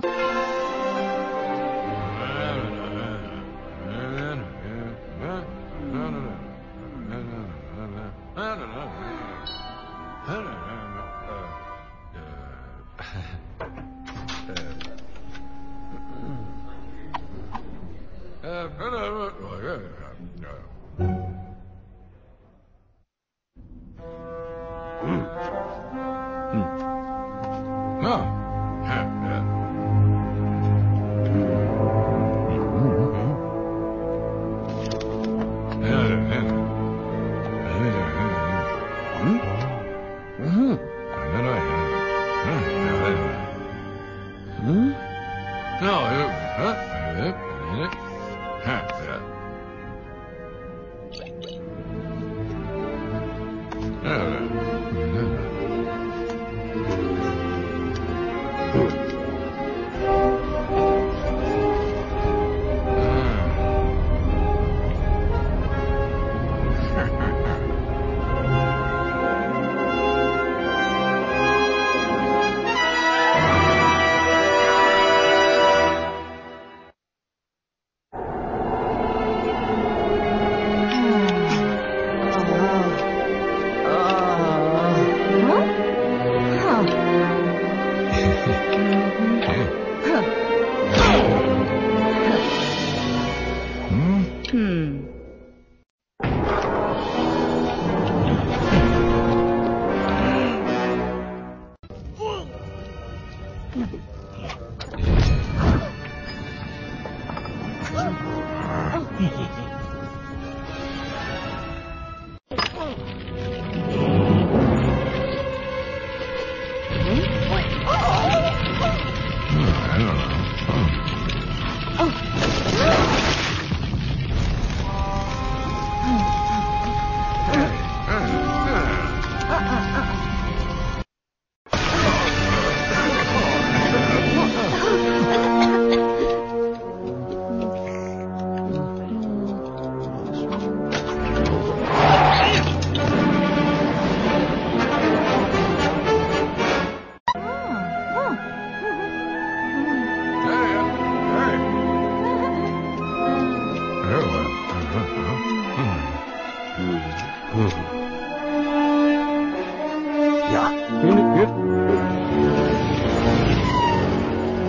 Uh...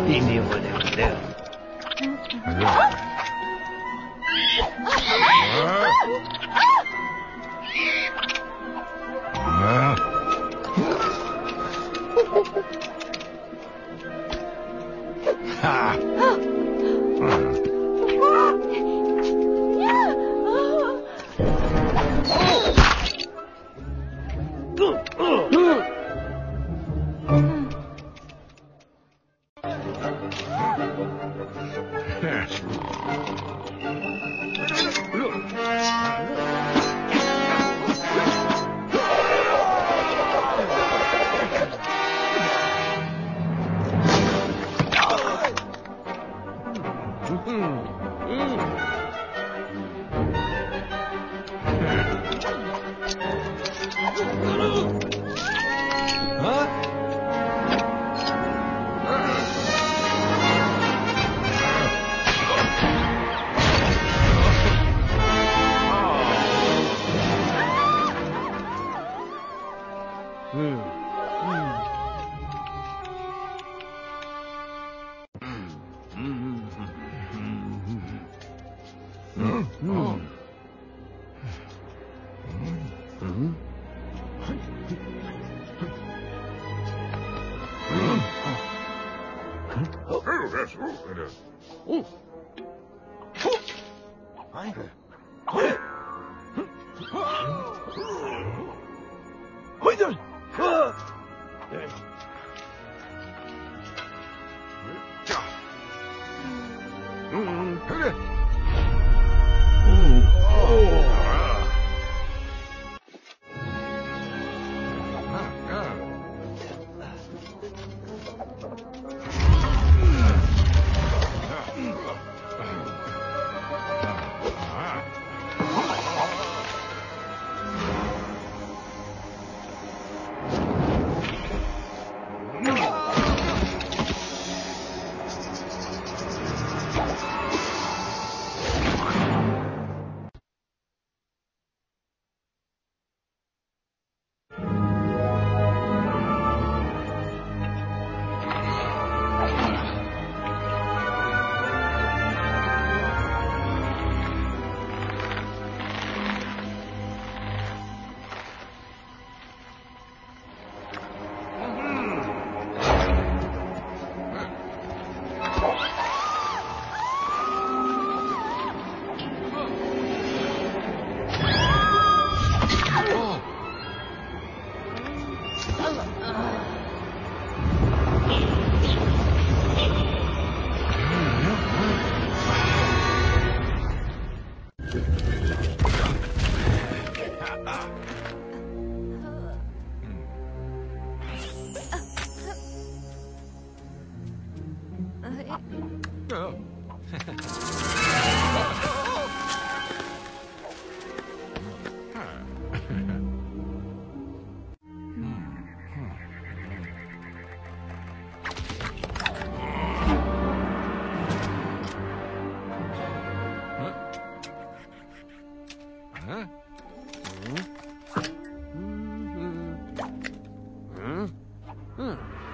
秘密我得干掉。嗯。嗯。嗯，嗯。嗯，哎呦，我的天哪！哦，操！快点！快点！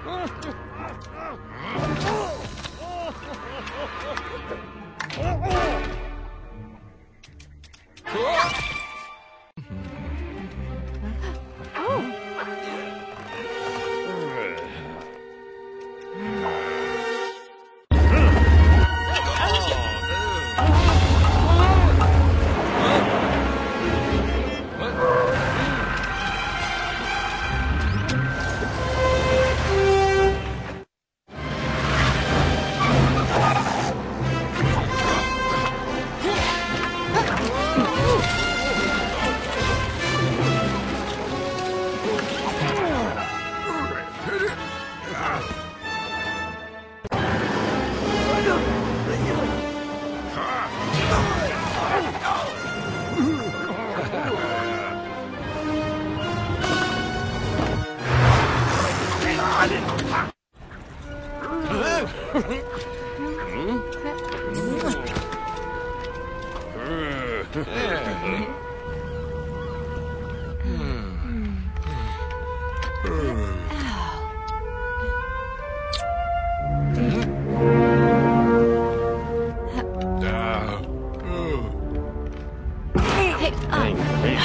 Oh. Hey, uh,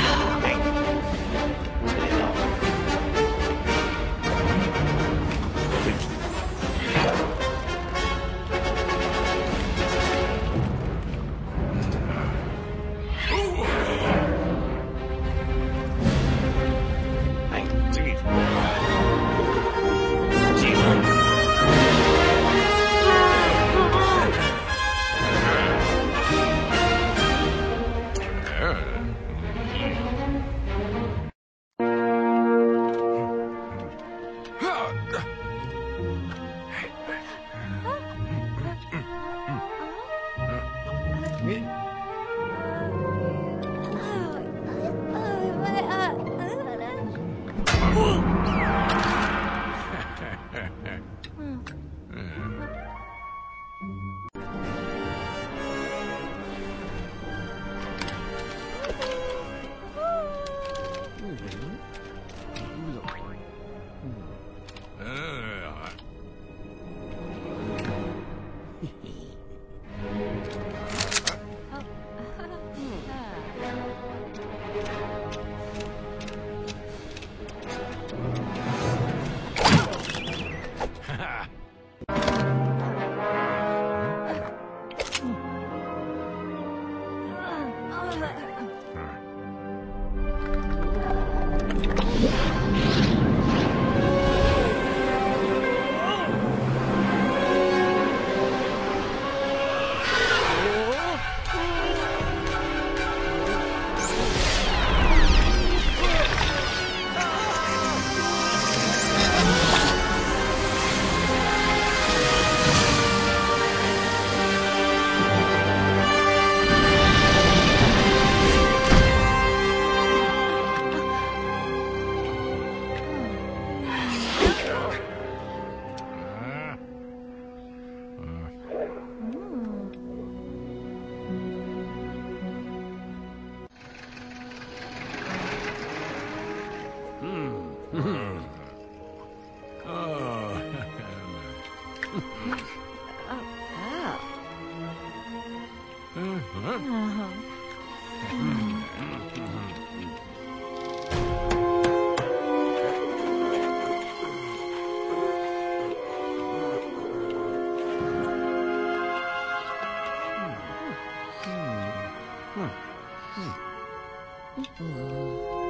你 Oh. oh,